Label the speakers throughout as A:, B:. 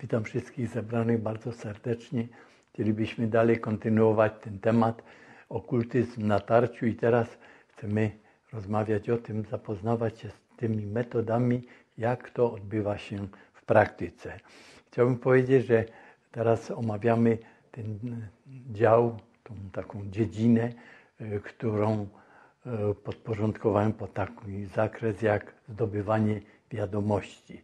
A: Witam wszystkich zebranych bardzo serdecznie. Chcielibyśmy dalej kontynuować ten temat okultyzm na tarciu i teraz chcemy rozmawiać o tym, zapoznawać się z tymi metodami, jak to odbywa się w praktyce. Chciałbym powiedzieć, że teraz omawiamy ten dział, tą taką dziedzinę, y, którą y, podporządkowałem pod taki zakres jak zdobywanie wiadomości.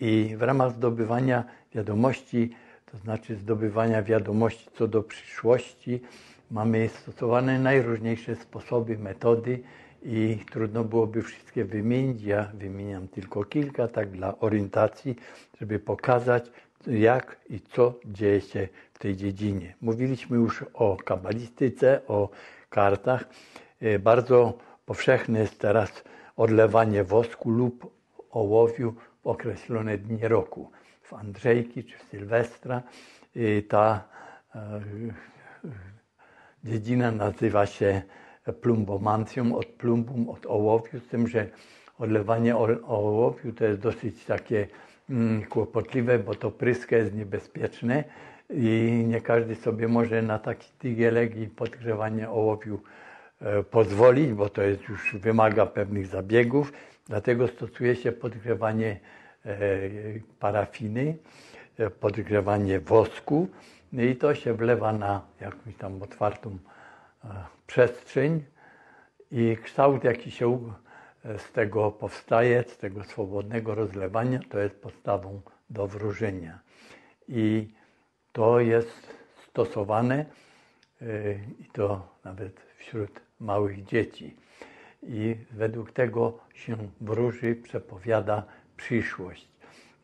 A: I w ramach zdobywania wiadomości, to znaczy zdobywania wiadomości co do przyszłości, mamy stosowane najróżniejsze sposoby, metody i trudno byłoby wszystkie wymienić. Ja wymieniam tylko kilka, tak dla orientacji, żeby pokazać, jak i co dzieje się w tej dziedzinie. Mówiliśmy już o kabalistyce, o kartach. E, bardzo powszechne jest teraz odlewanie wosku lub ołowiu określone dni roku. W Andrzejki czy w Sylwestra e, ta e, dziedzina nazywa się plumbomancją, od plumbum, od ołowiu, z tym, że odlewanie ołowiu to jest dosyć takie mm, kłopotliwe, bo to pryska jest niebezpieczne i nie każdy sobie może na taki tygielek i podgrzewanie ołowiu e, pozwolić, bo to jest już wymaga pewnych zabiegów. Dlatego stosuje się podgrzewanie e, parafiny, e, podgrzewanie wosku no i to się wlewa na jakąś tam otwartą przestrzeń i kształt, jaki się z tego powstaje, z tego swobodnego rozlewania, to jest podstawą do wróżenia. I to jest stosowane i to nawet wśród małych dzieci. I według tego się wróży, przepowiada przyszłość.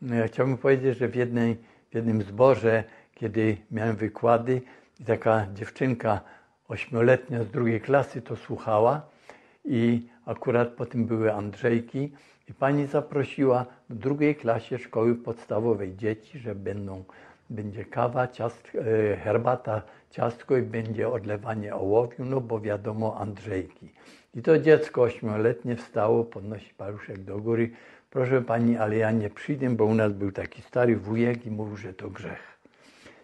A: No, chciałbym powiedzieć, że w, jednej, w jednym zborze, kiedy miałem wykłady, taka dziewczynka ośmioletnia z drugiej klasy to słuchała i akurat potem były Andrzejki i pani zaprosiła w drugiej klasie szkoły podstawowej dzieci, że będą będzie kawa, ciast, e, herbata, ciastko i będzie odlewanie ołowiu, no bo wiadomo Andrzejki. I to dziecko ośmioletnie wstało, podnosi paluszek do góry. Proszę pani, ale ja nie przyjdę, bo u nas był taki stary wujek i mówił, że to grzech.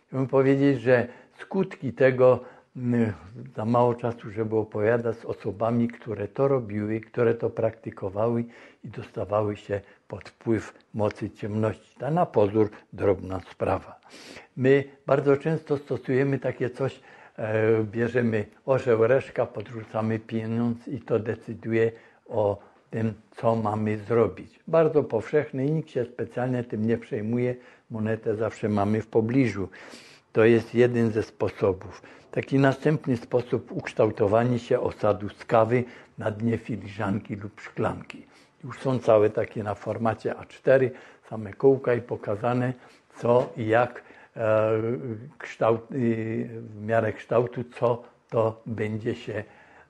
A: Chciałbym powiedzieć, że skutki tego za mało czasu, żeby opowiadać z osobami, które to robiły, które to praktykowały i dostawały się pod wpływ mocy ciemności. Ta na pozór drobna sprawa. My bardzo często stosujemy takie coś, e, bierzemy orzeł, reszka, podrzucamy pieniądz i to decyduje o tym, co mamy zrobić. Bardzo powszechne i nikt się specjalnie tym nie przejmuje. Monetę zawsze mamy w pobliżu. To jest jeden ze sposobów. Taki następny sposób ukształtowania się osadu z kawy na dnie filiżanki lub szklanki. Już są całe takie na formacie A4, same kółka i pokazane co i jak e, kształt, w miarę kształtu, co to będzie się,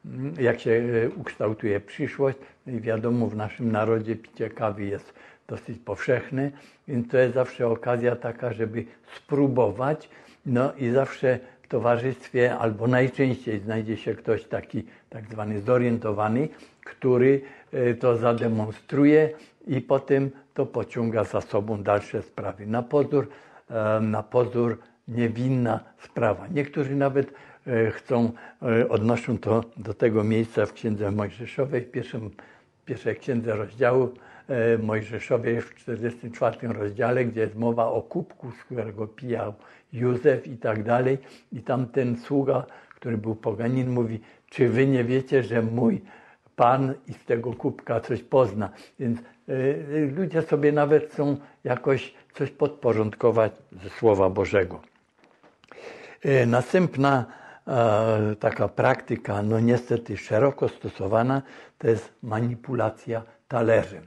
A: mm, jak się e, ukształtuje przyszłość. No i wiadomo, w naszym narodzie picie kawy jest dosyć powszechne, więc to jest zawsze okazja taka, żeby spróbować. No i zawsze w towarzystwie, albo najczęściej znajdzie się ktoś taki tak zwany zorientowany, który e, to zademonstruje i potem to pociąga za sobą dalsze sprawy. Na pozór, e, na pozór niewinna sprawa. Niektórzy nawet e, chcą, odnoszą to do tego miejsca w Księdze Mojżeszowej, w pierwszym, pierwszej księdze rozdziału Mojżeszowej w 44 rozdziale, gdzie jest mowa o kubku, z którego pijał Józef i tak dalej. I tam ten sługa, który był poganin, mówi, czy wy nie wiecie, że mój Pan i z tego kubka coś pozna. Więc y, ludzie sobie nawet chcą jakoś coś podporządkować ze Słowa Bożego. Y, następna y, taka praktyka, no niestety szeroko stosowana, to jest manipulacja talerzem.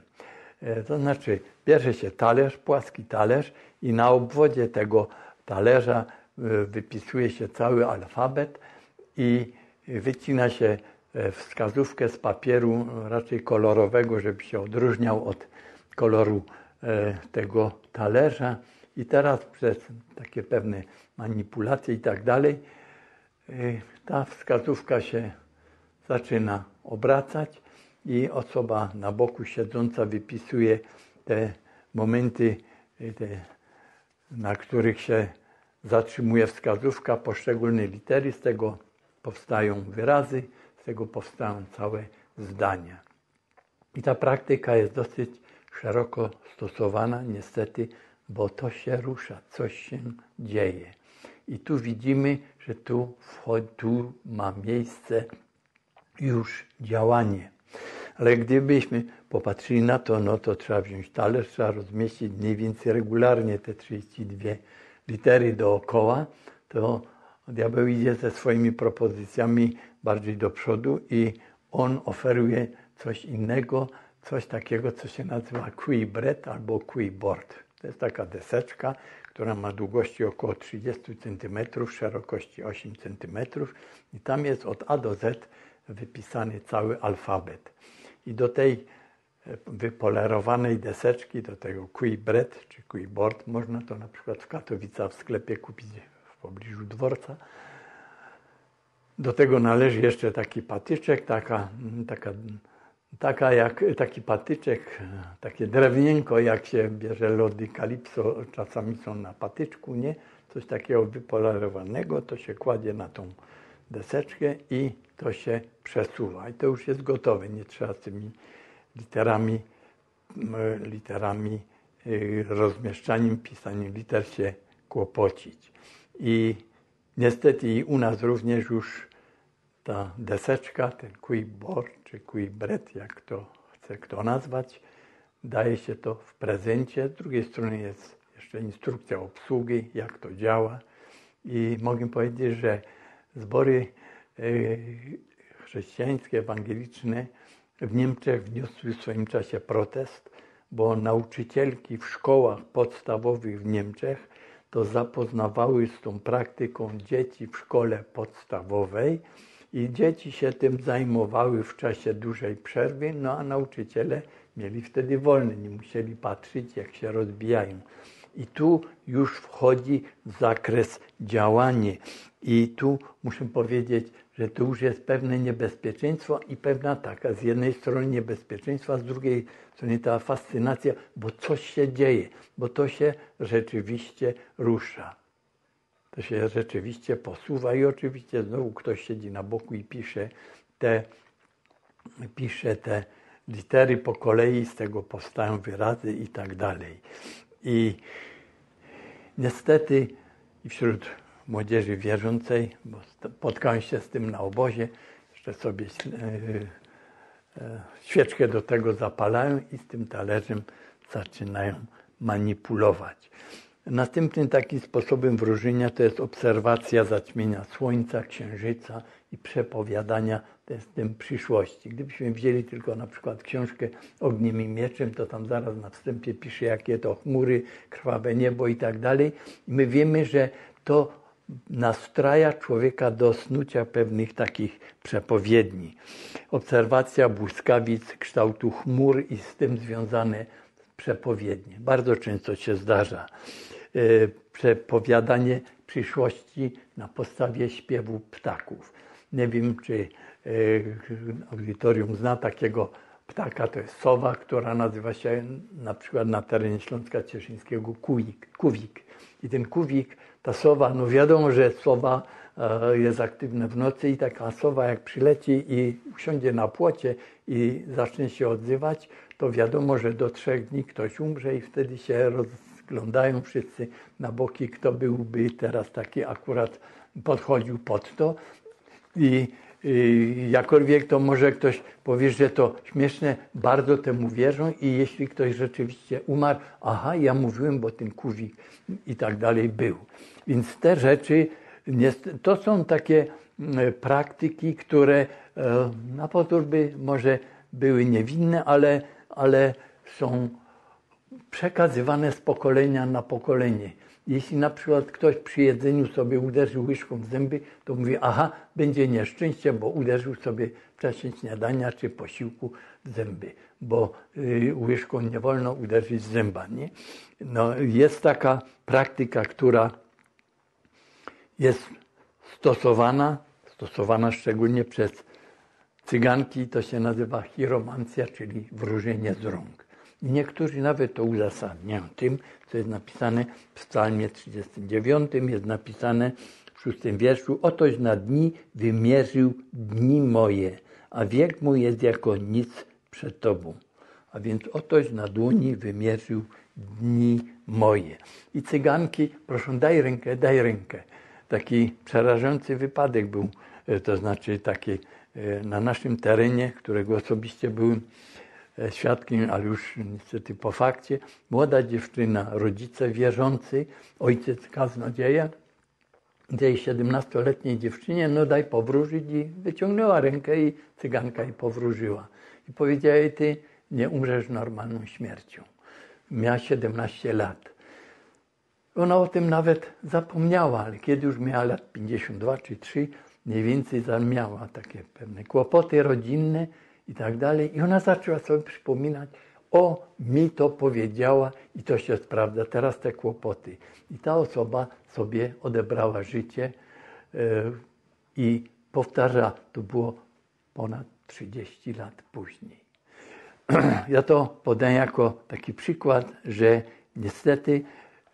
A: To znaczy, bierze się talerz, płaski talerz i na obwodzie tego talerza wypisuje się cały alfabet i wycina się e, wskazówkę z papieru raczej kolorowego, żeby się odróżniał od koloru e, tego talerza. I teraz przez takie pewne manipulacje i tak dalej, ta wskazówka się zaczyna obracać i osoba na boku siedząca wypisuje te momenty, te na których się zatrzymuje wskazówka poszczególnej litery, z tego powstają wyrazy, z tego powstają całe zdania. I ta praktyka jest dosyć szeroko stosowana, niestety, bo to się rusza, coś się dzieje. I tu widzimy, że tu, tu ma miejsce już działanie. Ale gdybyśmy popatrzyli na to, no to trzeba wziąć talerz, trzeba rozmieścić mniej więcej regularnie te 32 litery dookoła, to diabeł idzie ze swoimi propozycjami bardziej do przodu i on oferuje coś innego, coś takiego, co się nazywa bread albo board. To jest taka deseczka, która ma długości około 30 cm, szerokości 8 cm i tam jest od A do Z wypisany cały alfabet. I do tej e, wypolerowanej deseczki, do tego bread czy board, można to na przykład w Katowicach w sklepie kupić w pobliżu dworca. Do tego należy jeszcze taki patyczek, taka, taka taka jak taki patyczek, takie drewnienko, jak się bierze lody kalipso, czasami są na patyczku, nie? Coś takiego wypolerowanego, to się kładzie na tą deseczkę i to się przesuwa. I to już jest gotowe, nie trzeba tymi literami, literami y, rozmieszczaniem, pisaniem liter się kłopocić. I niestety i u nas również już ta deseczka, ten board czy bret, jak to chce kto nazwać, daje się to w prezencie. Z drugiej strony jest jeszcze instrukcja obsługi, jak to działa. I mogę powiedzieć, że zbory chrześcijańskie, ewangeliczne w Niemczech wniosły w swoim czasie protest, bo nauczycielki w szkołach podstawowych w Niemczech to zapoznawały z tą praktyką dzieci w szkole podstawowej i dzieci się tym zajmowały w czasie dużej przerwy, no a nauczyciele mieli wtedy wolne, nie musieli patrzeć, jak się rozbijają. I tu już wchodzi w zakres działanie. I tu muszę powiedzieć, że to już jest pewne niebezpieczeństwo i pewna taka, z jednej strony niebezpieczeństwo, z drugiej strony ta fascynacja, bo coś się dzieje, bo to się rzeczywiście rusza to się rzeczywiście posuwa i oczywiście znowu ktoś siedzi na boku i pisze te, pisze te litery po kolei, z tego powstają wyrazy i tak dalej. I niestety wśród młodzieży wierzącej, bo spotkałem się z tym na obozie, jeszcze sobie e, e, świeczkę do tego zapalają i z tym talerzem zaczynają manipulować. Następnym takim sposobem wróżenia to jest obserwacja zaćmienia Słońca, Księżyca i przepowiadania tym przyszłości. Gdybyśmy wzięli tylko na przykład książkę Ogniem i Mieczem, to tam zaraz na wstępie pisze, jakie to chmury, krwawe niebo i tak dalej. My wiemy, że to nastraja człowieka do snucia pewnych takich przepowiedni. Obserwacja błyskawic kształtu chmur i z tym związane przepowiednie. Bardzo często się zdarza. E, przepowiadanie przyszłości na podstawie śpiewu ptaków. Nie wiem, czy e, audytorium zna takiego ptaka, to jest sowa, która nazywa się na przykład na terenie Śląska Cieszyńskiego kuwik. I ten kuwik, ta sowa, no wiadomo, że sowa e, jest aktywna w nocy i taka sowa jak przyleci i usiądzie na płocie i zacznie się odzywać, to wiadomo, że do trzech dni ktoś umrze i wtedy się roz, Oglądają wszyscy na boki, kto byłby teraz taki akurat podchodził pod to. I, i jakkolwiek to może ktoś powie, że to śmieszne, bardzo temu wierzą i jeśli ktoś rzeczywiście umarł, aha, ja mówiłem, bo ten kuwik i tak dalej był. Więc te rzeczy, to są takie praktyki, które e, na pozór by może były niewinne, ale, ale są przekazywane z pokolenia na pokolenie. Jeśli na przykład ktoś przy jedzeniu sobie uderzył łyżką w zęby, to mówi, aha, będzie nieszczęście, bo uderzył sobie w czasie śniadania czy posiłku w zęby, bo y, łyżką nie wolno uderzyć w zęba. Nie? No, jest taka praktyka, która jest stosowana, stosowana szczególnie przez cyganki, to się nazywa chiromancja, czyli wróżenie z rąk. Niektórzy nawet to uzasadniają tym, co jest napisane w psalmie 39, jest napisane w szóstym wierszu. Otoś na dni wymierzył dni moje, a wiek mój jest jako nic przed Tobą. A więc otoś na dłoni wymierzył dni moje. I cyganki, proszę, daj rękę, daj rękę. Taki przerażający wypadek był, e, to znaczy taki e, na naszym terenie, którego osobiście byłem e, świadkiem, ale już niestety po fakcie, młoda dziewczyna, rodzice wierzący, ojciec kaznodzieja, tej 17-letniej dziewczynie, no daj powróżyć i wyciągnęła rękę i cyganka jej powróżyła. I powiedziała jej, ty nie umrzesz normalną śmiercią. Miała 17 lat. Ona o tym nawet zapomniała, ale kiedy już miała lat 52 czy 3, mniej więcej miała takie pewne kłopoty rodzinne i tak dalej. I ona zaczęła sobie przypominać, o, mi to powiedziała i to się sprawdza, teraz te kłopoty. I ta osoba sobie odebrała życie yy, i powtarza, to było ponad 30 lat później. Ja to podaję jako taki przykład, że niestety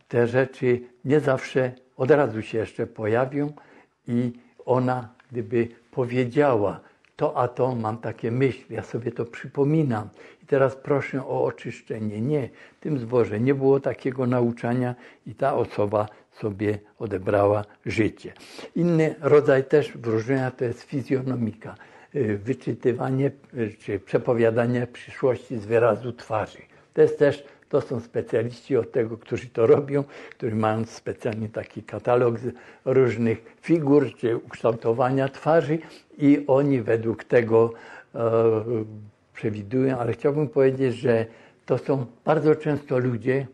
A: te rzeczy nie zawsze od razu się jeszcze pojawią i ona gdyby powiedziała to a to, mam takie myśli, ja sobie to przypominam i teraz proszę o oczyszczenie. Nie, w tym zborze nie było takiego nauczania i ta osoba sobie odebrała życie. Inny rodzaj też wróżenia to jest fizjonomika, y, wyczytywanie y, czy przepowiadanie przyszłości z wyrazu twarzy. To jest też to są specjaliści od tego, którzy to robią, którzy mają specjalnie taki katalog różnych figur czy ukształtowania twarzy i oni według tego e, przewidują, ale chciałbym powiedzieć, że to są bardzo często ludzie,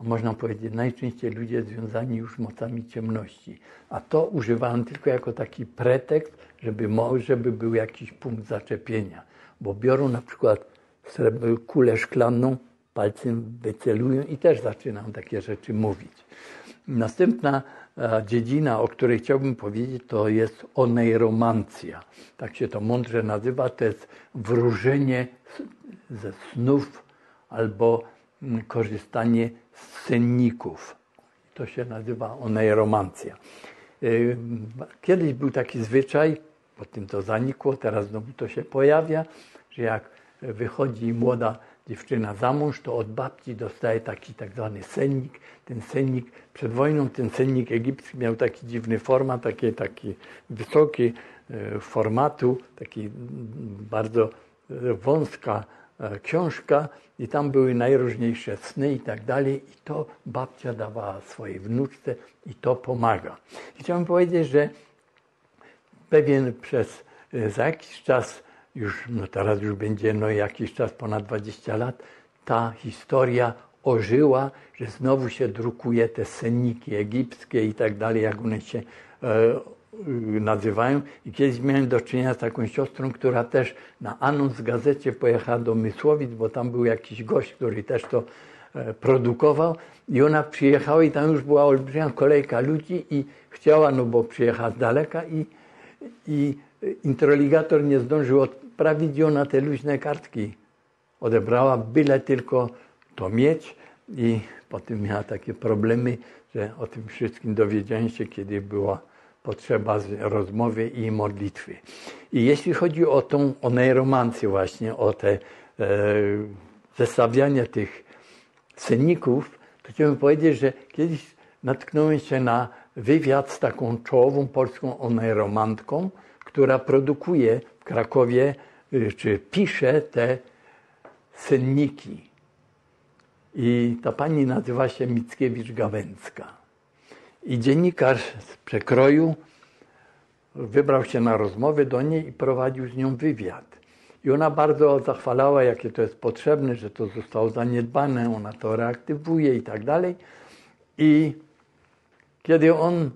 A: można powiedzieć najczęściej ludzie związani już mocami ciemności, a to używają tylko jako taki pretekst, żeby, żeby był jakiś punkt zaczepienia, bo biorą na przykład kulę szklaną, palcem wycelują i też zaczynam takie rzeczy mówić. Następna e, dziedzina, o której chciałbym powiedzieć, to jest oneiromancja. Tak się to mądrze nazywa, to jest wróżenie ze snów albo mm, korzystanie z senników. To się nazywa oneiromancja. E, kiedyś był taki zwyczaj, potem to zanikło, teraz znowu to się pojawia, że jak wychodzi młoda dziewczyna za mąż, to od babci dostaje taki tak zwany sennik. Ten sennik, przed wojną ten sennik egipski miał taki dziwny format, taki, taki wysoki e, formatu, taki bardzo e, wąska e, książka i tam były najróżniejsze sny i tak dalej i to babcia dawała swojej wnuczce i to pomaga. Chciałbym powiedzieć, że pewien przez za jakiś czas już, no teraz już będzie no jakiś czas, ponad 20 lat, ta historia ożyła, że znowu się drukuje te senniki egipskie i tak dalej, jak one się e, nazywają. I kiedyś miałem do czynienia z taką siostrą, która też na anons w gazecie pojechała do Mysłowic, bo tam był jakiś gość, który też to e, produkował i ona przyjechała i tam już była olbrzymia kolejka ludzi i chciała, no bo przyjechała z daleka i, i introligator nie zdążył odprawić ją na te luźne kartki. Odebrała byle tylko to mieć i potem miała takie problemy, że o tym wszystkim dowiedziałem się, kiedy była potrzeba rozmowy i modlitwy. I jeśli chodzi o tą o nejromancję właśnie, o te e, zestawianie tych cenników, to chciałbym powiedzieć, że kiedyś natknąłem się na wywiad z taką czołową polską oneromantką, która produkuje w Krakowie, y, czy pisze te senniki. I ta pani nazywa się Mickiewicz-Gawęcka. I dziennikarz z przekroju wybrał się na rozmowę do niej i prowadził z nią wywiad. I ona bardzo zachwalała, jakie to jest potrzebne, że to zostało zaniedbane, ona to reaktywuje i tak dalej. I kiedy on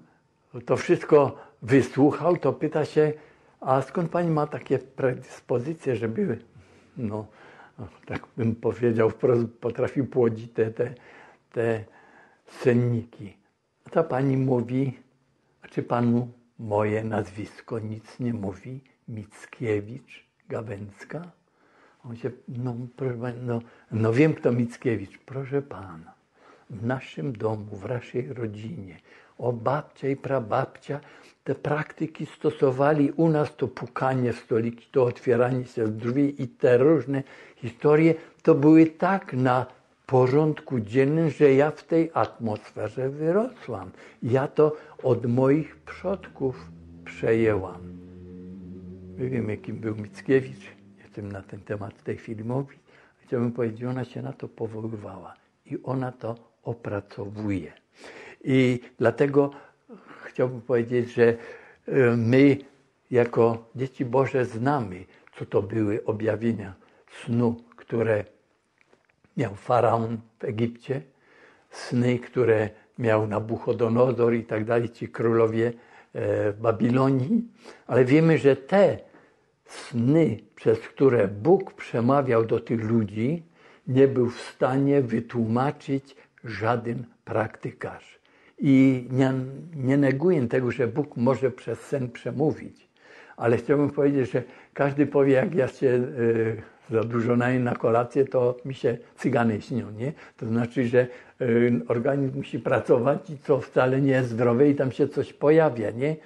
A: to wszystko wysłuchał, to pyta się, a skąd pani ma takie predyspozycje, żeby, no, tak bym powiedział, potrafił płodzić te, te, te senniki? A ta pani mówi, a czy panu moje nazwisko nic nie mówi? Mickiewicz, Gawęcka? On się, no, proszę pana, no, no wiem kto Mickiewicz. Proszę pana, w naszym domu, w naszej rodzinie, o babcia i prababcia te praktyki stosowali u nas, to pukanie w stoliki, to otwieranie się drzwi i te różne historie, to były tak na porządku dziennym, że ja w tej atmosferze wyrosłam. Ja to od moich przodków przejęłam. Nie wiem, jakim był Mickiewicz, chcę na ten temat w tej chwili mówić. Chciałbym powiedzieć, ona się na to powoływała i ona to opracowuje. I dlatego chciałbym powiedzieć, że e, my jako dzieci Boże znamy, co to były objawienia snu, które miał faraon w Egipcie, sny, które miał Nabuchodonozor i tak dalej, ci królowie e, w Babilonii, ale wiemy, że te sny, przez które Bóg przemawiał do tych ludzi, nie był w stanie wytłumaczyć żaden praktykarz. I nie, nie neguję tego, że Bóg może przez sen przemówić, ale chciałbym powiedzieć, że każdy powie, jak ja się y, za dużo najem na kolację, to mi się cygany śnią, nie? To znaczy, że y, organizm musi pracować i co wcale nie jest zdrowe i tam się coś pojawia, nie?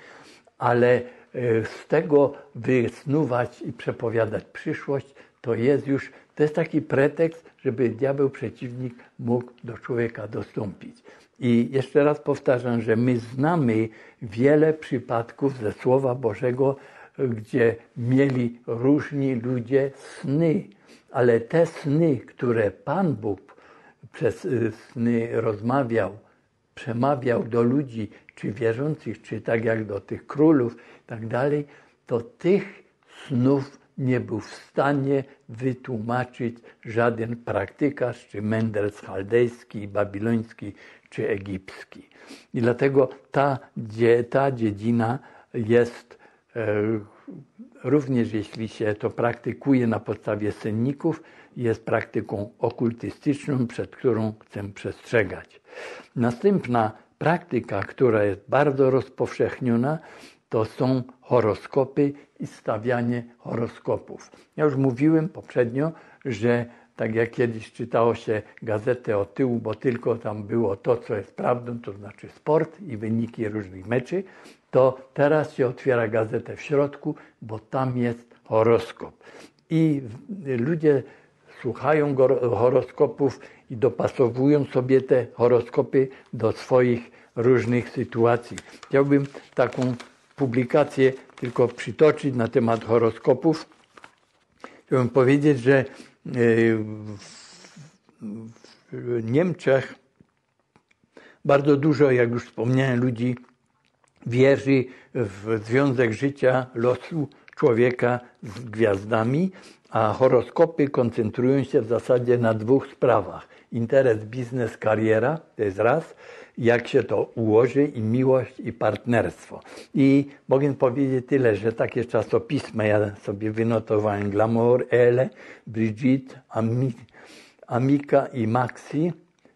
A: Ale y, z tego wysnuwać i przepowiadać przyszłość, to jest już, to jest taki pretekst, żeby diabeł przeciwnik mógł do człowieka dostąpić. I jeszcze raz powtarzam, że my znamy wiele przypadków ze Słowa Bożego, gdzie mieli różni ludzie sny, ale te sny, które Pan Bóg przez y, sny rozmawiał, przemawiał do ludzi, czy wierzących, czy tak jak do tych królów, tak dalej, to tych snów nie był w stanie wytłumaczyć żaden praktykarz, czy mędrec chaldejski, babiloński, czy egipski. I dlatego ta, ta dziedzina jest e, również jeśli się to praktykuje na podstawie senników, jest praktyką okultystyczną, przed którą chcę przestrzegać. Następna praktyka, która jest bardzo rozpowszechniona, to są horoskopy i stawianie horoskopów. Ja już mówiłem poprzednio, że tak jak kiedyś czytało się gazetę o tyłu, bo tylko tam było to, co jest prawdą, to znaczy sport i wyniki różnych meczy, to teraz się otwiera gazetę w środku, bo tam jest horoskop. I ludzie słuchają horoskopów i dopasowują sobie te horoskopy do swoich różnych sytuacji. Chciałbym taką publikację tylko przytoczyć na temat horoskopów. Chciałbym powiedzieć, że w Niemczech bardzo dużo, jak już wspomniałem, ludzi wierzy w związek życia, losu człowieka z gwiazdami, a horoskopy koncentrują się w zasadzie na dwóch sprawach. Interes, biznes, kariera, to jest raz, jak się to ułoży i miłość i partnerstwo. I mogę powiedzieć tyle, że takie czasopisma ja sobie wynotowałem Glamour, Elle, Brigitte, Amika i Maxi,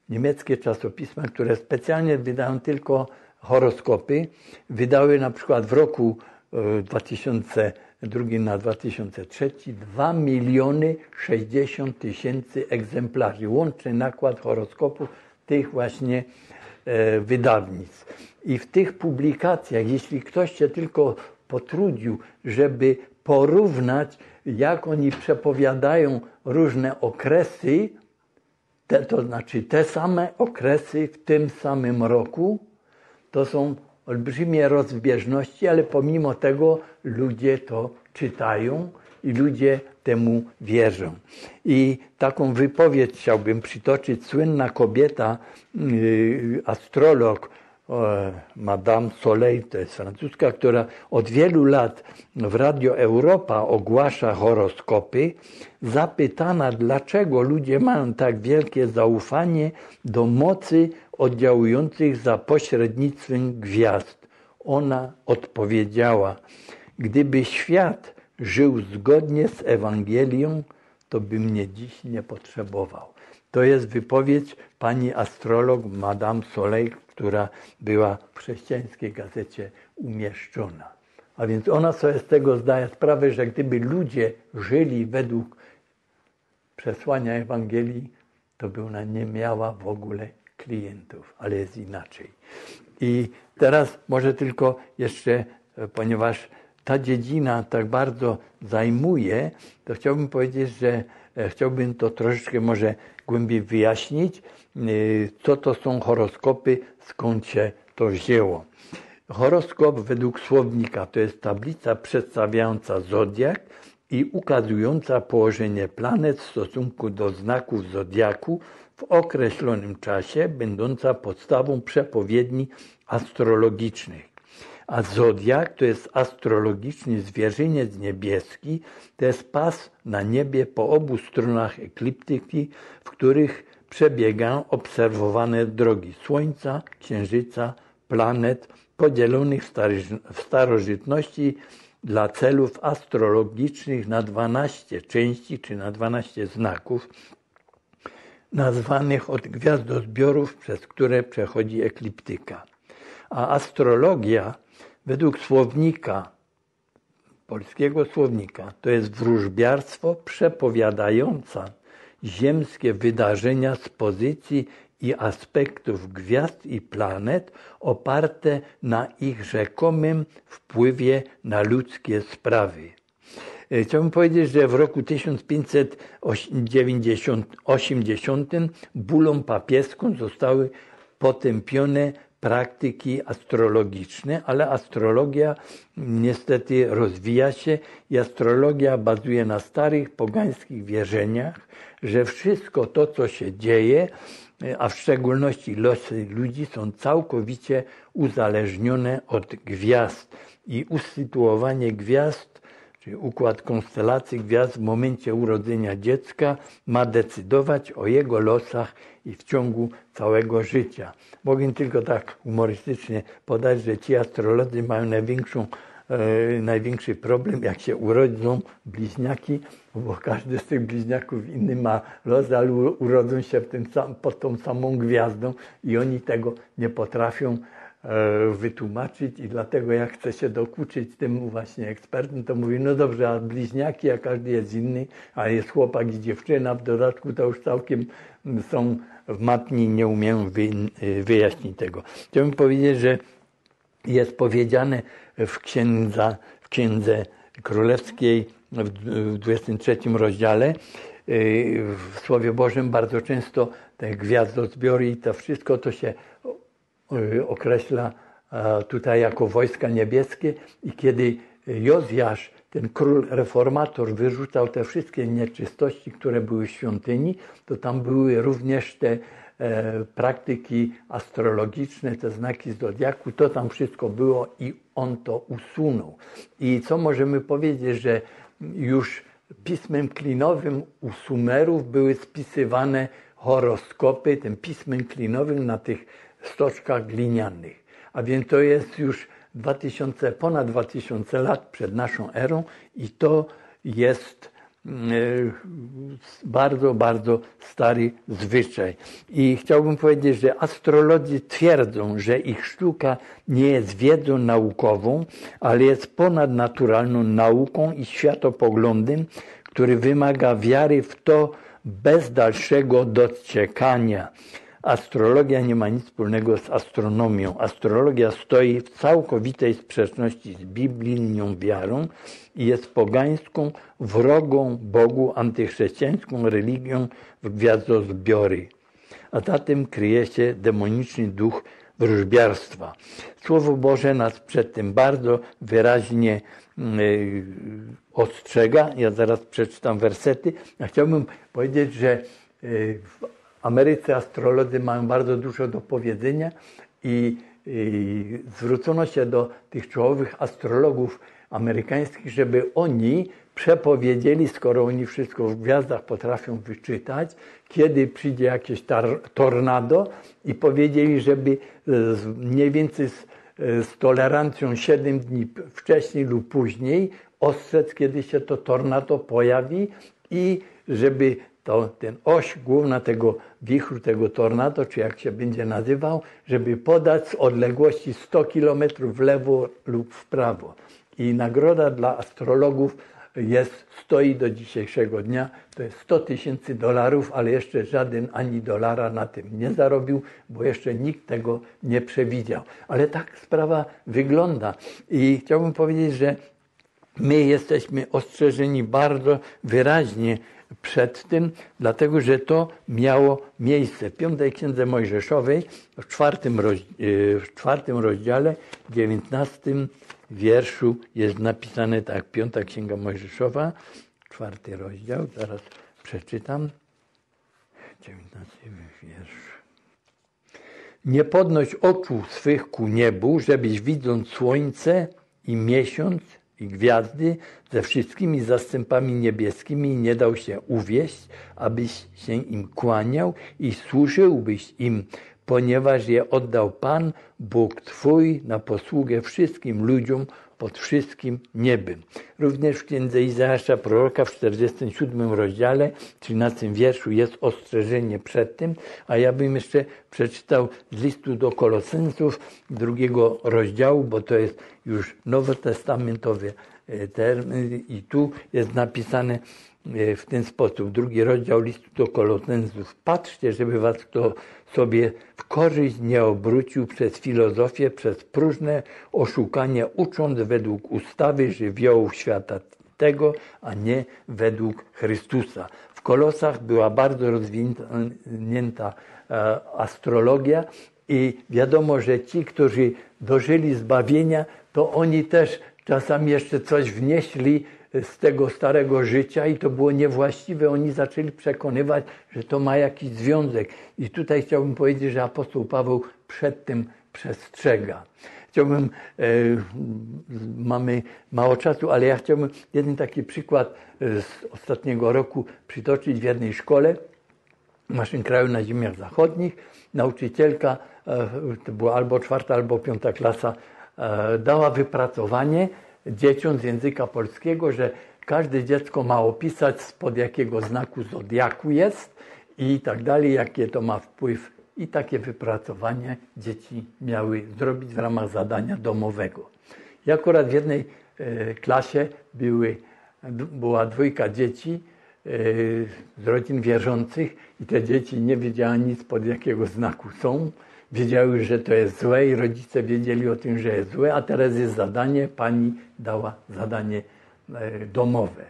A: niemieckie czasopisma, które specjalnie wydają tylko horoskopy, wydały na przykład w roku 2002 e, na 2003 2 miliony 60 tysięcy egzemplarzy. Łączny nakład horoskopów tych właśnie wydawnictw. I w tych publikacjach, jeśli ktoś się tylko potrudził, żeby porównać, jak oni przepowiadają różne okresy, te, to znaczy te same okresy w tym samym roku, to są olbrzymie rozbieżności, ale pomimo tego ludzie to czytają i ludzie temu wierzą. I taką wypowiedź chciałbym przytoczyć. Słynna kobieta, yy, astrolog, Madame Soleil, to jest francuska, która od wielu lat w Radio Europa ogłasza horoskopy, zapytana, dlaczego ludzie mają tak wielkie zaufanie do mocy oddziałujących za pośrednictwem gwiazd. Ona odpowiedziała, gdyby świat żył zgodnie z Ewangelią, to by mnie dziś nie potrzebował. To jest wypowiedź pani astrolog Madame Soleil, która była w chrześcijańskiej gazecie umieszczona. A więc ona sobie z tego zdaje sprawę, że gdyby ludzie żyli według przesłania Ewangelii, to by ona nie miała w ogóle klientów, ale jest inaczej. I teraz może tylko jeszcze, ponieważ ta dziedzina tak bardzo zajmuje, to chciałbym powiedzieć, że e, chciałbym to troszeczkę może głębiej wyjaśnić, e, co to są horoskopy, skąd się to wzięło. Horoskop według słownika to jest tablica przedstawiająca zodiak i ukazująca położenie planet w stosunku do znaków zodiaku w określonym czasie, będąca podstawą przepowiedni astrologicznych. A zodiak to jest astrologiczny zwierzyniec niebieski, to jest pas na niebie po obu stronach ekliptyki, w których przebiegają obserwowane drogi Słońca, Księżyca, planet, podzielonych w starożytności dla celów astrologicznych na 12 części czy na 12 znaków, nazwanych od gwiazdozbiorów, przez które przechodzi ekliptyka. A astrologia według słownika, polskiego słownika, to jest wróżbiarstwo przepowiadające ziemskie wydarzenia z pozycji i aspektów gwiazd i planet oparte na ich rzekomym wpływie na ludzkie sprawy. E, chciałbym powiedzieć, że w roku 1580 bulą papieską zostały potępione praktyki astrologiczne, ale astrologia niestety rozwija się i astrologia bazuje na starych pogańskich wierzeniach, że wszystko to, co się dzieje, a w szczególności losy ludzi są całkowicie uzależnione od gwiazd. I usytuowanie gwiazd, czyli układ konstelacji gwiazd w momencie urodzenia dziecka ma decydować o jego losach i w ciągu całego życia. Mogę tylko tak humorystycznie podać, że ci astrolodzy mają największą E, największy problem, jak się urodzą bliźniaki, bo każdy z tych bliźniaków inny ma los, ale urodzą się tym, pod tą samą gwiazdą i oni tego nie potrafią wytłumaczyć i dlatego jak chce się dokuczyć tym właśnie ekspertom, to mówi, no dobrze, a bliźniaki, a każdy jest inny, a jest chłopak i dziewczyna, w dodatku to już całkiem są w matni, nie umieją wyjaśnić tego. Chciałbym powiedzieć, że jest powiedziane w, księdza, w Księdze Królewskiej w 23 rozdziale y, w Słowie Bożym bardzo często te gwiazdozbiory i to wszystko to się y, określa tutaj jako wojska niebieskie i kiedy Jozjasz, ten król reformator, wyrzucał te wszystkie nieczystości, które były w świątyni, to tam były również te E, praktyki astrologiczne, te znaki zodiaku, to tam wszystko było i on to usunął. I co możemy powiedzieć, że już pismem klinowym u Sumerów były spisywane horoskopy, tym pismem klinowym na tych stoczkach glinianych. A więc to jest już 2000, ponad 2000 lat przed naszą erą i to jest E, bardzo, bardzo stary zwyczaj. I chciałbym powiedzieć, że astrolodzy twierdzą, że ich sztuka nie jest wiedzą naukową, ale jest ponadnaturalną nauką i światopoglądem, który wymaga wiary w to bez dalszego dociekania. Astrologia nie ma nic wspólnego z astronomią. Astrologia stoi w całkowitej sprzeczności z biblijną wiarą i jest pogańską, wrogą Bogu, antychrześcijańską religią w gwiazdozbiory. A za tym kryje się demoniczny duch wróżbiarstwa. Słowo Boże nas przed tym bardzo wyraźnie yy, ostrzega. Ja zaraz przeczytam wersety. Ja chciałbym powiedzieć, że yy, Ameryce astrolodzy mają bardzo dużo do powiedzenia i, i zwrócono się do tych czołowych astrologów amerykańskich, żeby oni przepowiedzieli, skoro oni wszystko w gwiazdach potrafią wyczytać, kiedy przyjdzie jakieś tornado i powiedzieli, żeby mniej więcej z, z tolerancją 7 dni wcześniej lub później ostrzec, kiedy się to tornado pojawi i żeby to ten oś główna tego wichru, tego tornado, czy jak się będzie nazywał, żeby podać z odległości 100 km w lewo lub w prawo. I nagroda dla astrologów jest, stoi do dzisiejszego dnia. To jest 100 tysięcy dolarów, ale jeszcze żaden ani dolara na tym nie zarobił, bo jeszcze nikt tego nie przewidział. Ale tak sprawa wygląda. I chciałbym powiedzieć, że my jesteśmy ostrzeżeni bardzo wyraźnie przed tym, dlatego że to miało miejsce. W piątej księdze Mojżeszowej, w czwartym, roz, w czwartym rozdziale, dziewiętnastym wierszu jest napisane tak, piąta księga Mojżeszowa, czwarty rozdział, zaraz przeczytam. Dziewiętnasty wiersz. Nie podnoś oczu swych ku niebu, żebyś widząc słońce i miesiąc i gwiazdy ze wszystkimi zastępami niebieskimi nie dał się uwieść, abyś się im kłaniał i służyłbyś im, ponieważ je oddał Pan, Bóg Twój, na posługę wszystkim ludziom pod wszystkim niebem. Również w księdze Izajasza proroka w 47 rozdziale, 13 wierszu jest ostrzeżenie przed tym, a ja bym jeszcze przeczytał z listu do Kolosensów drugiego rozdziału, bo to jest już nowotestamentowy e, termin i tu jest napisane w ten sposób. Drugi rozdział listu do Kolosensów. Patrzcie, żeby was kto sobie w korzyść nie obrócił przez filozofię, przez próżne oszukanie, ucząc według ustawy żywiołów świata tego, a nie według Chrystusa. W Kolosach była bardzo rozwinięta e, astrologia i wiadomo, że ci, którzy dożyli zbawienia, to oni też czasami jeszcze coś wnieśli z tego starego życia i to było niewłaściwe. Oni zaczęli przekonywać, że to ma jakiś związek. I tutaj chciałbym powiedzieć, że apostoł Paweł przed tym przestrzega. Chciałbym, e, mamy mało czasu, ale ja chciałbym jeden taki przykład e, z ostatniego roku przytoczyć w jednej szkole w naszym kraju na ziemiach zachodnich. Nauczycielka, e, to była albo czwarta, albo piąta klasa, e, dała wypracowanie dzieciom z języka polskiego, że każde dziecko ma opisać spod jakiego znaku zodiaku jest i tak dalej, jakie to ma wpływ. I takie wypracowanie dzieci miały zrobić w ramach zadania domowego. I akurat w jednej e, klasie były, była dwójka dzieci e, z rodzin wierzących i te dzieci nie wiedziały nic pod jakiego znaku są wiedziały, że to jest złe i rodzice wiedzieli o tym, że jest złe, a teraz jest zadanie, pani dała zadanie e, domowe.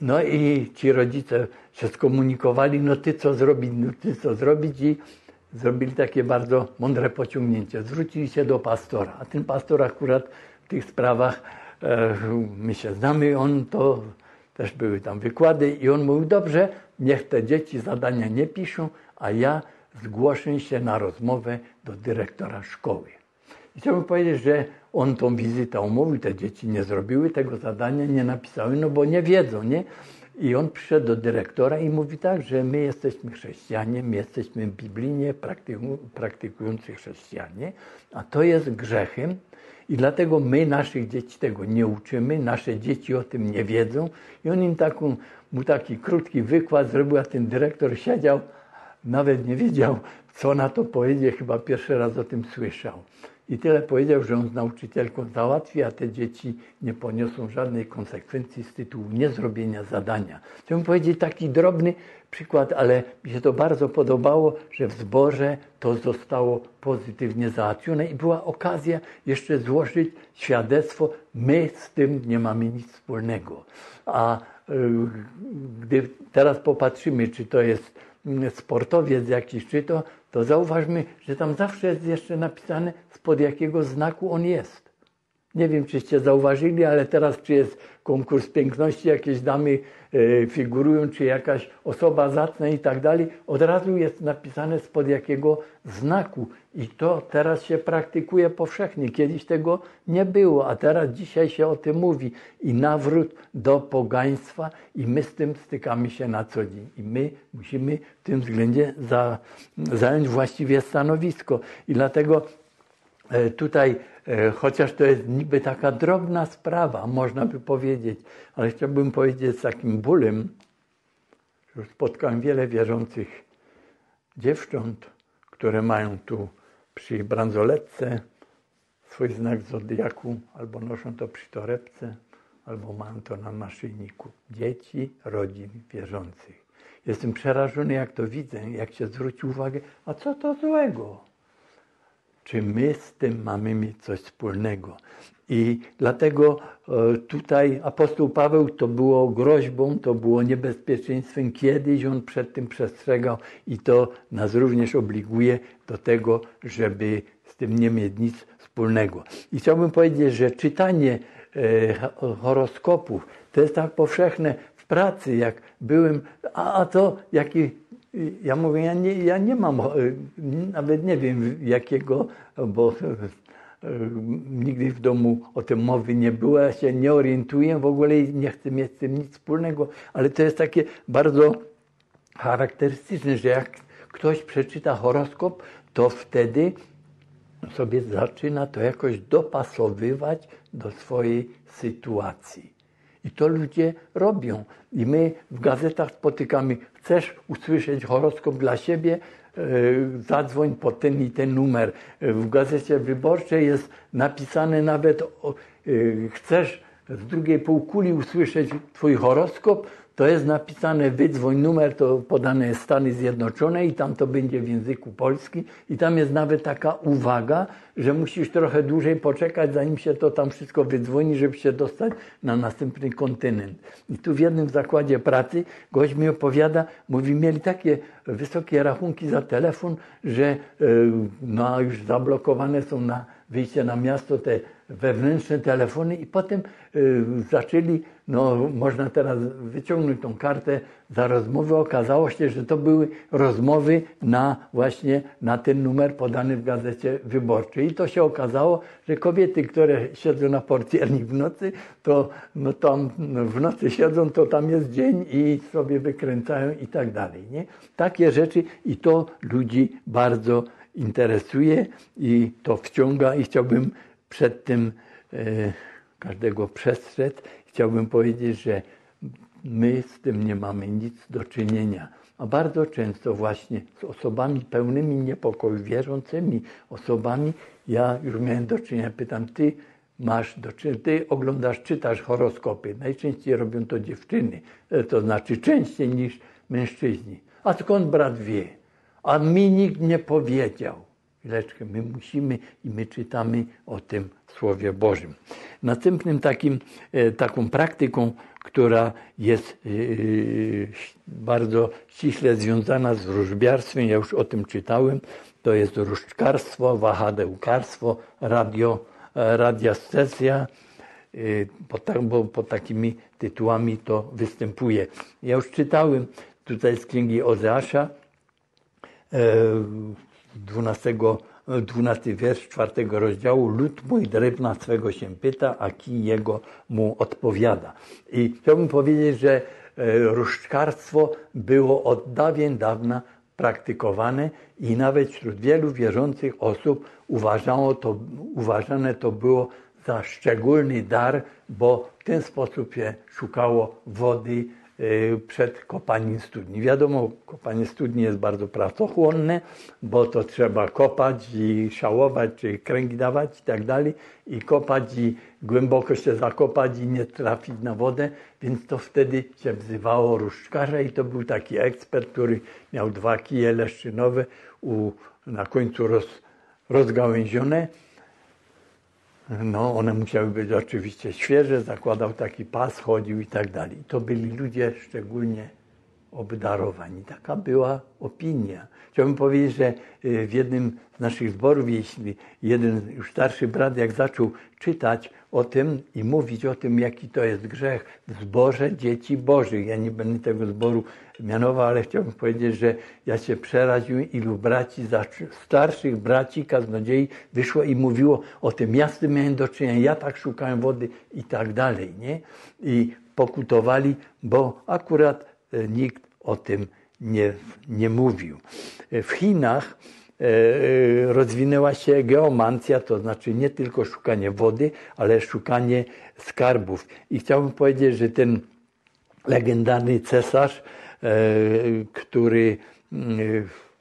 A: No i ci rodzice się skomunikowali, no ty co zrobić, no ty co zrobić i zrobili takie bardzo mądre pociągnięcie. Zwrócili się do pastora, a ten pastor akurat w tych sprawach, e, my się znamy, on to też były tam wykłady i on mówił, dobrze, niech te dzieci zadania nie piszą, a ja zgłoszę się na rozmowę do dyrektora szkoły. I chciałbym powiedzieć, że on tą wizytę umówił, te dzieci nie zrobiły tego zadania, nie napisały, no bo nie wiedzą, nie? I on przyszedł do dyrektora i mówi tak, że my jesteśmy chrześcijanie, my jesteśmy biblijnie praktykujący chrześcijanie, a to jest grzechem i dlatego my naszych dzieci tego nie uczymy, nasze dzieci o tym nie wiedzą i on im taką, mu taki krótki wykład zrobił, a ten dyrektor siedział nawet nie wiedział, co na to powiedzie, chyba pierwszy raz o tym słyszał. I tyle powiedział, że on z nauczycielką załatwi, a te dzieci nie poniosą żadnej konsekwencji z tytułu niezrobienia zadania. Chciałbym powiedzieć taki drobny przykład, ale mi się to bardzo podobało, że w zborze to zostało pozytywnie załatwione i była okazja jeszcze złożyć świadectwo, my z tym nie mamy nic wspólnego. A y, gdy teraz popatrzymy, czy to jest sportowiec jakiś czy to, to zauważmy, że tam zawsze jest jeszcze napisane, spod jakiego znaku on jest. Nie wiem, czyście zauważyli, ale teraz czy jest konkurs piękności, jakieś damy e, figurują, czy jakaś osoba zacna i tak dalej, od razu jest napisane spod jakiego znaku. I to teraz się praktykuje powszechnie. Kiedyś tego nie było, a teraz dzisiaj się o tym mówi. I nawrót do pogaństwa, i my z tym stykamy się na co dzień. I my musimy w tym względzie za, zająć właściwie stanowisko. I dlatego e, tutaj chociaż to jest niby taka drobna sprawa, można by powiedzieć, ale chciałbym powiedzieć z takim bólem, że spotkałem wiele wierzących dziewcząt, które mają tu przy bransoletce swój znak zodiaku, albo noszą to przy torebce, albo mam to na naszyjniku. Dzieci rodzin wierzących. Jestem przerażony, jak to widzę, jak się zwróci uwagę, a co to złego? Czy my z tym mamy mieć coś wspólnego? I dlatego e, tutaj apostoł Paweł to było groźbą, to było niebezpieczeństwem. Kiedyś on przed tym przestrzegał i to nas również obliguje do tego, żeby z tym nie mieć nic wspólnego. I chciałbym powiedzieć, że czytanie e, horoskopów to jest tak powszechne w pracy, jak byłem, a, a to jaki ja mówię, ja nie, ja nie mam, e, nawet nie wiem jakiego, bo nigdy w domu o tym mowy nie było, ja się nie orientuję w ogóle i nie chcę mieć z tym nic wspólnego, ale to jest takie bardzo charakterystyczne, że jak ktoś przeczyta horoskop, to wtedy sobie zaczyna to jakoś dopasowywać do swojej sytuacji. I to ludzie robią. I my w gazetach spotykamy, chcesz usłyszeć horoskop dla siebie, e, zadzwoń po ten i ten numer. W gazecie wyborczej jest napisane nawet, e, chcesz z drugiej półkuli usłyszeć twój horoskop, to jest napisane wydzwoń numer, to podane jest Stany Zjednoczone i tam to będzie w języku polskim i tam jest nawet taka uwaga, że musisz trochę dłużej poczekać, zanim się to tam wszystko wydzwoni, żeby się dostać na następny kontynent. I tu w jednym zakładzie pracy gość mi opowiada, mówi, mieli takie wysokie rachunki za telefon, że e, no, już zablokowane są na wyjście na miasto te wewnętrzne telefony i potem y, zaczęli, no można teraz wyciągnąć tą kartę za rozmowy. Okazało się, że to były rozmowy na właśnie na ten numer podany w gazecie wyborczej. I to się okazało, że kobiety, które siedzą na portierni w nocy, to no tam w nocy siedzą, to tam jest dzień i sobie wykręcają i tak dalej. Nie? Takie rzeczy i to ludzi bardzo interesuje i to wciąga i chciałbym przed tym e, każdego przestrzec. Chciałbym powiedzieć, że my z tym nie mamy nic do czynienia. A bardzo często właśnie z osobami pełnymi niepokoju, wierzącymi osobami, ja już miałem do czynienia, pytam, ty masz do czynienia, ty oglądasz, czytasz horoskopy. Najczęściej robią to dziewczyny, e, to znaczy częściej niż mężczyźni. A skąd brat wie? A mi nikt nie powiedział. Chwileczkę, my musimy i my czytamy o tym w Słowie Bożym. Następnym takim, e, taką praktyką, która jest e, bardzo ściśle związana z wróżbiarstwem, ja już o tym czytałem, to jest różdżkarstwo, wahadełkarstwo, radio, e, radiastezja, bo pod takimi tytułami to występuje. Ja już czytałem tutaj z księgi Ozeasza, 12, 12 wiersz czwartego rozdziału. Lud mój drewna swego się pyta, a kij jego mu odpowiada. I chciałbym powiedzieć, że e, różdżkarstwo było od dawien dawna praktykowane i nawet wśród wielu wierzących osób uważało to, uważane to było za szczególny dar, bo w ten sposób się szukało wody przed kopaniem studni. Wiadomo, kopanie studni jest bardzo pracochłonne, bo to trzeba kopać i szałować, czy kręgi dawać i tak dalej, i kopać i głęboko się zakopać i nie trafić na wodę, więc to wtedy się wzywało różdżkarza i to był taki ekspert, który miał dwa kije leszczynowe u, na końcu roz, rozgałęzione no, one musiały być oczywiście świeże, zakładał taki pas, chodził i tak dalej. To byli ludzie szczególnie obdarowani. Taka była opinia. Chciałbym powiedzieć, że y, w jednym z naszych zborów, jeśli jeden już starszy brat, jak zaczął czytać o tym i mówić o tym, jaki to jest grzech w zborze dzieci bożych. Ja nie będę tego zboru mianował, ale chciałbym powiedzieć, że ja się przeraziłem, ilu braci, starszych braci kaznodziei wyszło i mówiło o tym. Ja z tym miałem do czynienia, ja tak szukałem wody i tak dalej, nie? I pokutowali, bo akurat e, nikt o tym nie, nie mówił. W Chinach e, e, rozwinęła się geomancja, to znaczy nie tylko szukanie wody, ale szukanie skarbów. I chciałbym powiedzieć, że ten legendarny cesarz, e, który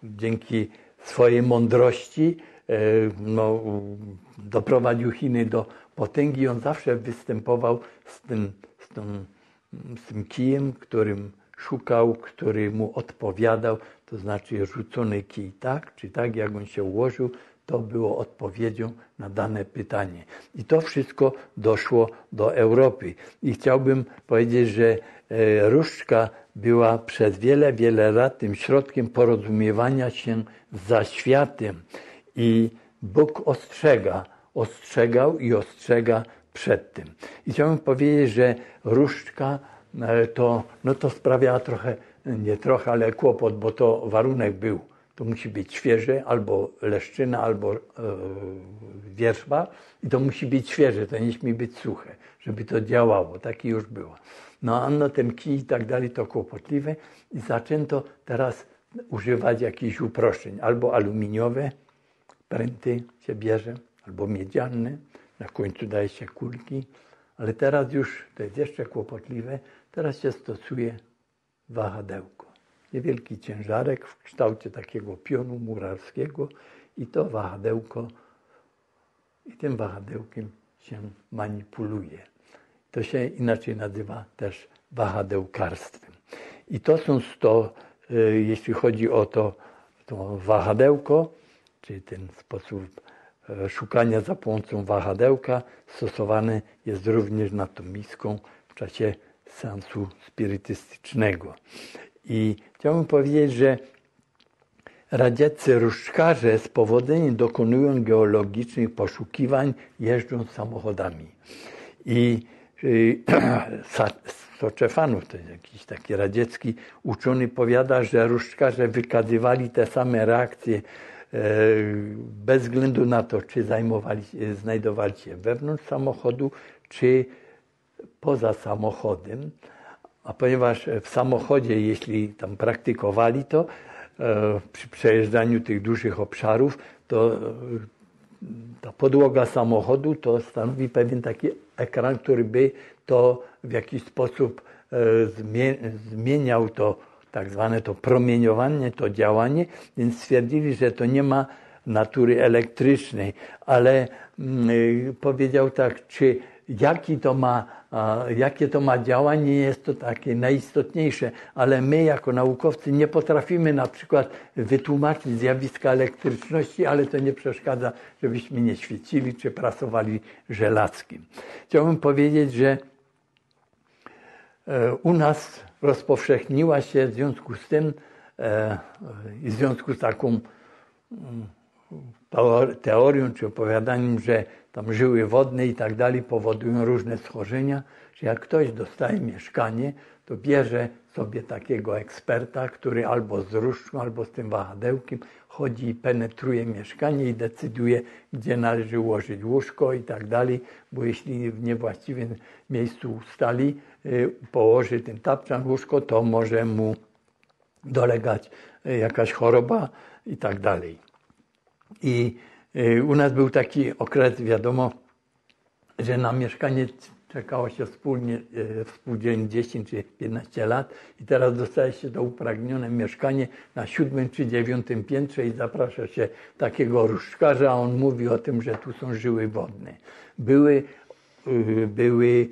A: dzięki swojej mądrości no, doprowadził Chiny do potęgi. On zawsze występował z tym, z tym, z tym kijem, którym szukał, który mu odpowiadał, to znaczy rzucony kij tak, czy tak, jak on się ułożył, to było odpowiedzią na dane pytanie. I to wszystko doszło do Europy. I chciałbym powiedzieć, że e, różdżka była przez wiele, wiele lat tym środkiem porozumiewania się za światem. I Bóg ostrzega, ostrzegał i ostrzega przed tym. I chciałbym powiedzieć, że różdżka to, no to sprawiała trochę, nie trochę, ale kłopot, bo to warunek był to musi być świeże, albo leszczyna, albo e, wierzba i to musi być świeże, to nie musi być suche, żeby to działało. Takie już było. No a no ten kij i tak dalej to kłopotliwe i zaczęto teraz używać jakichś uproszczeń, albo aluminiowe pręty się bierze, albo miedziane, na końcu daje się kulki, ale teraz już, to jest jeszcze kłopotliwe, teraz się stosuje wahadełko niewielki ciężarek w kształcie takiego pionu murarskiego i to wahadełko, i tym wahadełkiem się manipuluje. To się inaczej nazywa też wahadełkarstwem. I to są y, jeśli chodzi o to, to wahadełko, czyli ten sposób e, szukania za pomocą wahadełka, stosowany jest również na tą miską w czasie seansu spirytystycznego. I chciałbym powiedzieć, że radzieccy różdżkarze z powodzeniem dokonują geologicznych poszukiwań jeżdżąc samochodami. I y, Soczefanów, to jest jakiś taki radziecki uczony, powiada, że różdżkarze wykazywali te same reakcje e, bez względu na to, czy zajmowali, znajdowali się wewnątrz samochodu, czy poza samochodem. A ponieważ w samochodzie, jeśli tam praktykowali to, e, przy przejeżdżaniu tych dużych obszarów, to e, ta podłoga samochodu to stanowi pewien taki ekran, który by to w jakiś sposób e, zmieniał to tak zwane to promieniowanie, to działanie, więc stwierdzili, że to nie ma natury elektrycznej, ale mm, powiedział tak, czy jaki to ma, jakie to ma działanie, jest to takie najistotniejsze, ale my jako naukowcy nie potrafimy na przykład wytłumaczyć zjawiska elektryczności, ale to nie przeszkadza, żebyśmy nie świecili czy prasowali żelazkiem. Chciałbym powiedzieć, że e, u nas rozpowszechniła się w związku z tym e, w związku z taką mm, teorią czy opowiadaniem, że tam żyły wodne i tak dalej powodują różne schorzenia, że jak ktoś dostaje mieszkanie, to bierze sobie takiego eksperta, który albo z różdżką, albo z tym wahadełkiem chodzi i penetruje mieszkanie i decyduje, gdzie należy ułożyć łóżko i tak dalej, bo jeśli w niewłaściwym miejscu ustali, y, położy ten tapczan łóżko, to może mu dolegać y, jakaś choroba i tak dalej. I u nas był taki okres, wiadomo, że na mieszkanie czekało się wspólnie, y, współdzielnie 10 czy 15 lat i teraz dostaje się to upragnione mieszkanie na siódmym czy dziewiątym piętrze i zaprasza się takiego różdżkarza, a on mówi o tym, że tu są żyły wodne. Były, y, były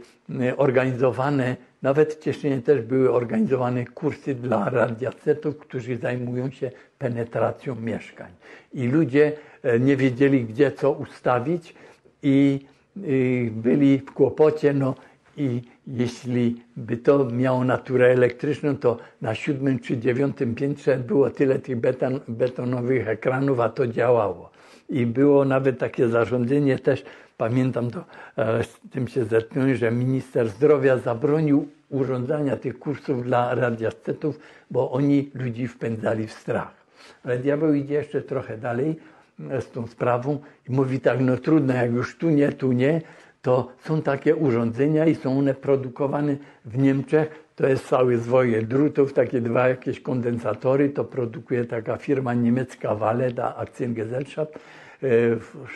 A: organizowane, nawet w Cieszynie też były organizowane kursy dla radiacetów, którzy zajmują się penetracją mieszkań. I ludzie nie wiedzieli, gdzie co ustawić i, i byli w kłopocie. No, i jeśli by to miało naturę elektryczną, to na siódmym czy dziewiątym piętrze było tyle tych beton, betonowych ekranów, a to działało. I było nawet takie zarządzenie też, pamiętam to, e, z tym się zetknąłem, że minister zdrowia zabronił urządzania tych kursów dla radiastetów, bo oni ludzi wpędzali w strach. Ale diabeł idzie jeszcze trochę dalej e, z tą sprawą i mówi tak, no trudno, jak już tu nie, tu nie, to są takie urządzenia i są one produkowane w Niemczech. To jest cały zwoje drutów, takie dwa jakieś kondensatory. To produkuje taka firma niemiecka Waleda Aktiengesellschaft, e,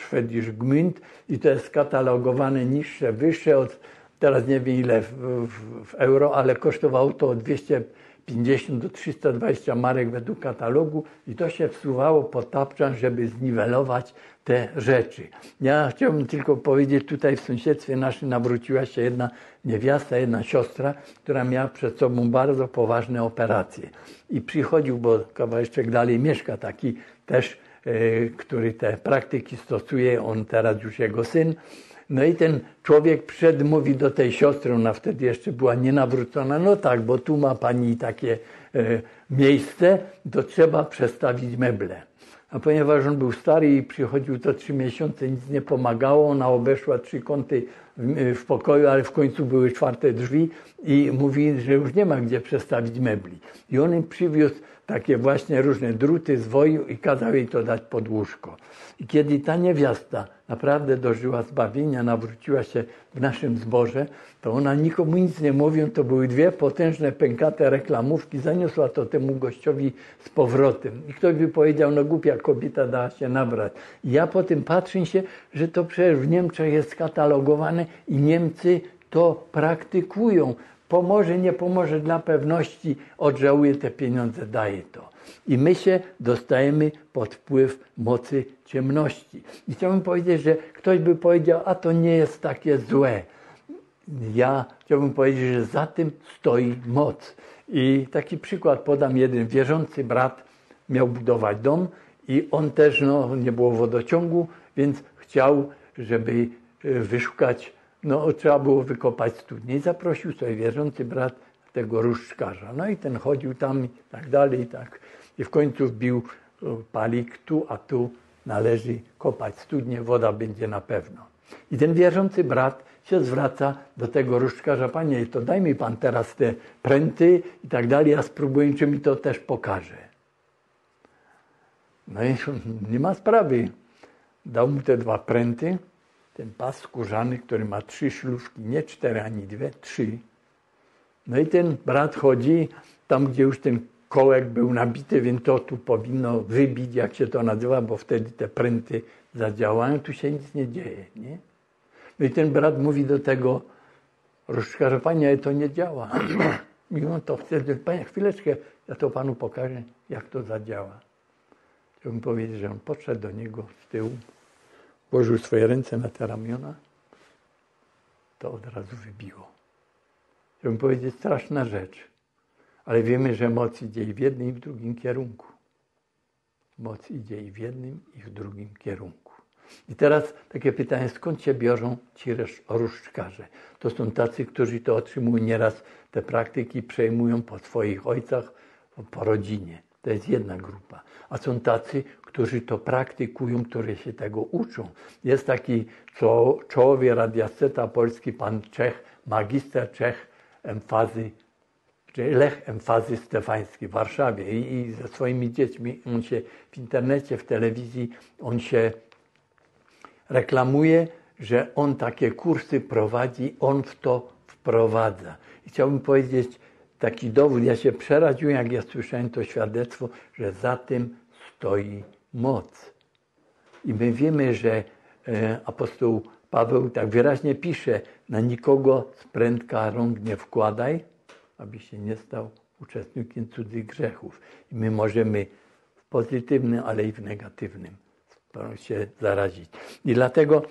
A: Schwedisch Gmünd i to jest skatalogowane niższe, wyższe od, teraz nie wiem ile w, w, w euro, ale kosztowało to 200 50 do 320 marek według katalogu i to się wsuwało pod tapczan, żeby zniwelować te rzeczy. Ja chciałbym tylko powiedzieć, tutaj w sąsiedztwie naszym nawróciła się jedna niewiasta, jedna siostra, która miała przed sobą bardzo poważne operacje. I przychodził, bo kawałeczek dalej mieszka taki też, yy, który te praktyki stosuje, on teraz już jego syn. No i ten człowiek przyszedł, mówi do tej siostry, ona wtedy jeszcze była nienawrócona, no tak, bo tu ma pani takie e, miejsce, to trzeba przestawić meble. A ponieważ on był stary i przychodził co trzy miesiące, nic nie pomagało, ona obeszła trzy kąty w, w pokoju, ale w końcu były czwarte drzwi i mówi, że już nie ma gdzie przestawić mebli. I on im przywiózł takie właśnie różne druty, zwoił i kazał jej to dać pod łóżko. I kiedy ta niewiasta naprawdę dożyła zbawienia, nawróciła się w naszym zborze, to ona nikomu nic nie mówiąc, to były dwie potężne, pękate reklamówki, zaniosła to temu gościowi z powrotem. I ktoś by powiedział, no głupia kobieta dała się nabrać. I ja po tym patrzę się, że to przecież w Niemczech jest skatalogowane i Niemcy to praktykują. Pomoże, nie pomoże, dla pewności odżałuje te pieniądze, daje to. I my się dostajemy pod wpływ mocy ciemności. I chciałbym powiedzieć, że ktoś by powiedział, a to nie jest takie złe. Ja chciałbym powiedzieć, że za tym stoi moc. I taki przykład podam. Jeden wierzący brat miał budować dom i on też, no, nie było wodociągu, więc chciał, żeby e, wyszukać, no, trzeba było wykopać studnię. I zaprosił sobie wierzący brat tego różdżkarza. No i ten chodził tam i tak dalej, i tak. I w końcu wbił e, palik tu, a tu należy kopać studnię, woda będzie na pewno. I ten wierzący brat się zwraca do tego różdżkarza, panie, to daj mi pan teraz te pręty i tak dalej, ja spróbuję, czy mi to też pokaże. No i nie ma sprawy. Dał mu te dwa pręty, ten pas skórzany, który ma trzy szlufki, nie cztery ani dwie, trzy. No i ten brat chodzi tam, gdzie już ten kołek był nabity, więc to tu powinno wybić, jak się to nazywa, bo wtedy te pręty zadziałają, tu się nic nie dzieje. Nie? No i ten brat mówi do tego różdżkarza, panie, to nie działa. I on to chce, panie, chwileczkę, ja to panu pokażę, jak to zadziała. Chciałbym powiedzieć, że on podszedł do niego z tyłu, położył swoje ręce na te ramiona, to od razu wybiło. Chciałbym powiedzieć, straszna rzecz, ale wiemy, że moc idzie i w jednym, i w drugim kierunku. Moc idzie i w jednym, i w drugim kierunku. I teraz takie pytanie, skąd się biorą ci różdżkarze? To są tacy, którzy to otrzymują nieraz, te praktyki przejmują po swoich ojcach, po rodzinie. To jest jedna grupa. A są tacy, którzy to praktykują, którzy się tego uczą. Jest taki co, czołowie radiasceta polski, pan Czech, magister Czech emfazy, Lech Emfazy Stefański w Warszawie I, i ze swoimi dziećmi, on się w internecie, w telewizji, on się reklamuje, że on takie kursy prowadzi, on w to wprowadza. I chciałbym powiedzieć taki dowód, ja się przeraziłem, jak ja słyszałem to świadectwo, że za tym stoi moc. I my wiemy, że e, apostoł Paweł tak wyraźnie pisze, na nikogo z prędka rąk nie wkładaj, aby się nie stał uczestnikiem cudzych grzechów. I my możemy w pozytywnym, ale i w negatywnym się zarazić. I dlatego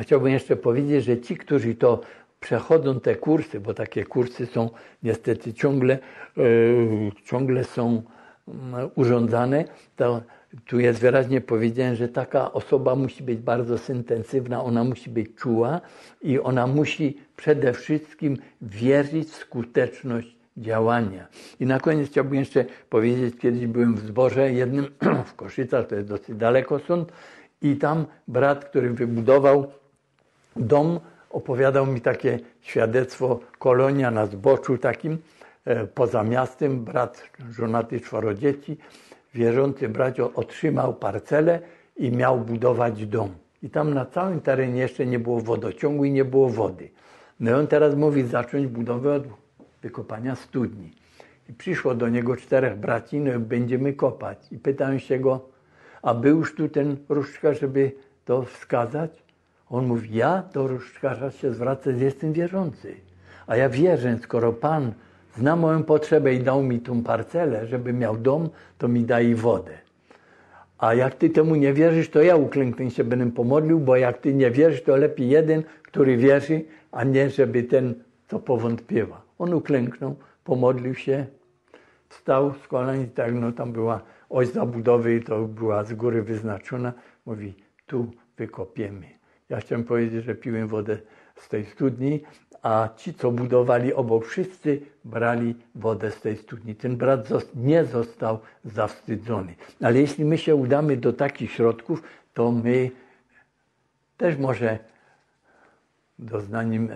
A: chciałbym jeszcze powiedzieć, że ci, którzy to przechodzą te kursy, bo takie kursy są niestety ciągle, yy, ciągle są yy, urządzane, to tu jest wyraźnie powiedziane, że taka osoba musi być bardzo intensywna, ona musi być czuła i ona musi przede wszystkim wierzyć w skuteczność działania. I na koniec chciałbym jeszcze powiedzieć, kiedyś byłem w zborze jednym w Koszycach, to jest dosyć daleko stąd, i tam brat, który wybudował dom, opowiadał mi takie świadectwo, kolonia na zboczu takim, e, poza miastem, brat żonaty czworo dzieci, wierzący brat otrzymał parcelę i miał budować dom. I tam na całym terenie jeszcze nie było wodociągu i nie było wody. No i on teraz mówi zacząć budowę od wykopania studni. I przyszło do niego czterech braci, no i będziemy kopać. I pytam się go, a był już tu ten różdżkarz, żeby to wskazać? On mówi, ja do różdżkarza się zwracę, jestem wierzący. A ja wierzę, skoro Pan zna moją potrzebę i dał mi tą parcelę, żeby miał dom, to mi daje wodę. A jak ty temu nie wierzysz, to ja uklęknę się będę pomodlił, bo jak ty nie wierzysz, to lepiej jeden, który wierzy, a nie żeby ten, co powątpiewa. On uklęknął, pomodlił się, wstał z kolan i tak, no tam była oś zabudowy i to była z góry wyznaczona. Mówi, tu wykopiemy. Ja chciałem powiedzieć, że piłem wodę z tej studni, a ci, co budowali obok, wszyscy brali wodę z tej studni. Ten brat nie został zawstydzony. Ale jeśli my się udamy do takich środków, to my też może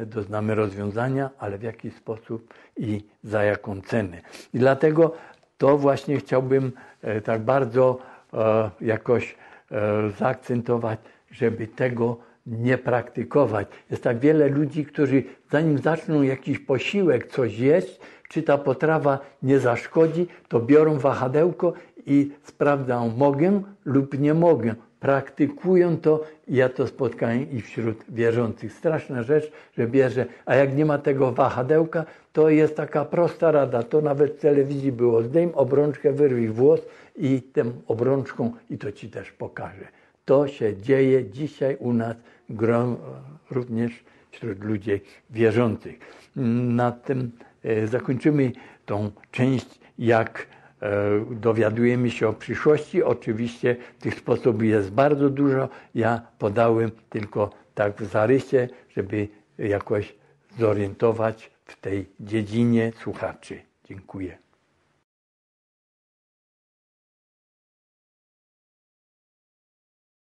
A: doznamy, rozwiązania, ale w jaki sposób i za jaką cenę. I dlatego to właśnie chciałbym e, tak bardzo e, jakoś e, zaakcentować, żeby tego nie praktykować. Jest tak wiele ludzi, którzy zanim zaczną jakiś posiłek, coś jeść, czy ta potrawa nie zaszkodzi, to biorą wahadełko i sprawdzają, mogę lub nie mogę. Praktykują to i ja to spotkałem i wśród wierzących. Straszna rzecz, że bierze, a jak nie ma tego wahadełka, to jest taka prosta rada. To nawet w telewizji było. Zdejm obrączkę, wyrwij włos i tym obrączką i to ci też pokaże. To się dzieje dzisiaj u nas również wśród ludzi wierzących. Na tym e, zakończymy tą część, jak e, dowiadujemy się o przyszłości. Oczywiście tych sposobów jest bardzo dużo. Ja podałem tylko tak w zarysie, żeby jakoś zorientować w tej dziedzinie słuchaczy. Dziękuję.